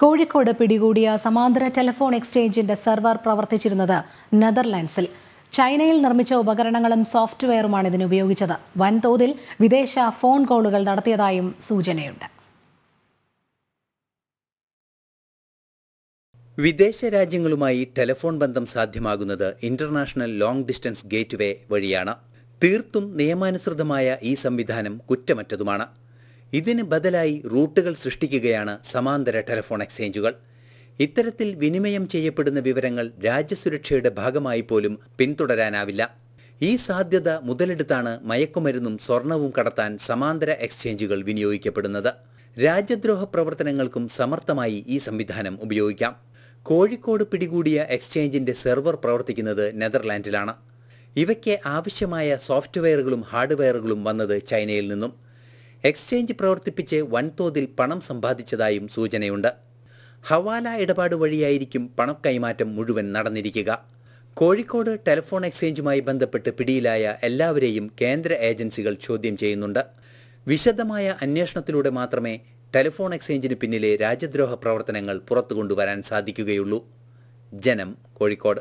കോഴിക്കോട് പിടികൂടിയ സമാന്തര telephone എക്സ്ചേഞ്ചിന്റെ server പ്രവർത്തിച്ചിരുന്നത് നെതർലാൻഡ്സിൽ. ചൈനയിൽ നിർമ്മിച്ച ഉപകരണങ്ങളും സോഫ്റ്റ്വെയറുമാണ് ഇതിന് ഉപയോഗിച്ചത്. വൻതോതിൽ വിദേശ ഫോൺ കോളുകൾ നടത്തിയതായും സൂചനയുണ്ട്. വിദേശ രാജ്യങ്ങളുമായി ടെലിഫോൺ ബന്ധം സാധ്യമാകുന്നത് ഇന്റർനാഷണൽ ലോങ് ഡിസ്റ്റൻസ് ഗേറ്റ്വേ വഴിയാണ്. തീർത്തും നിയമാനുസൃതമായ ഈ സംവിധാനം കുറ്റമറ്റതുമാണ്. ഇതിന് ബദലായി റൂട്ടുകൾ സൃഷ്ടിക്കുകയാണ് സമാന്തര ടെലിഫോൺ എക്സ്ചേഞ്ചുകൾ. ഇത്തരത്തിൽ വിനിമയം ചെയ്യപ്പെടുന്ന വിവരങ്ങൾ രാജ്യസുരക്ഷയുടെ ഭാഗമായി പോലും പിന്തുടരാനാവില്ല. ഈ സാധ്യത മുതലെടുത്താണ് മയക്കുമരുന്നും സ്വർണവും കടത്താൻ സമാന്തര എക്സ്ചേഞ്ചുകൾ വിനിയോഗിക്കപ്പെടുന്നത്. രാജ്യദ്രോഹ പ്രവർത്തനങ്ങൾക്കും സമർത്ഥമായി ഈ സംവിധാനം ഉപയോഗിക്കാം. കോഴിക്കോട് പിടികൂടിയ എക്സ്ചേഞ്ചിന്റെ സെർവർ പ്രവർത്തിക്കുന്നത് നെതർലാൻഡിലാണ്. ഇവയ്ക്ക് ആവശ്യമായ സോഫ്റ്റ്വെയറുകളും ഹാർഡ്വെയറുകളും വന്നത് ചൈനയിൽ നിന്നും. എക്സ്ചേഞ്ച് പ്രവർത്തിപ്പിച്ച് വൻതോതിൽ പണം സമ്പാദിച്ചതായും സൂചനയുണ്ട്. ഹവാല ഇടപാട് വഴിയായിരിക്കും പണം കൈമാറ്റം മുഴുവൻ നടന്നിരിക്കുക. കോഴിക്കോട് ടെലിഫോൺ എക്സ്ചേഞ്ചുമായി ബന്ധപ്പെട്ട് പിടിയിലായ എല്ലാവരെയും കേന്ദ്ര ഏജൻസികൾ ചോദ്യം ചെയ്യുന്നുണ്ട്. വിശദമായ അന്വേഷണത്തിലൂടെ മാത്രമേ ടെലിഫോൺ എക്സ്ചേഞ്ചിന് പിന്നിലെ രാജ്യദ്രോഹ പ്രവർത്തനങ്ങൾ പുറത്തു കൊണ്ടുവരാൻ സാധിക്കുകയുള്ളൂ. ജനം കോഴിക്കോട്.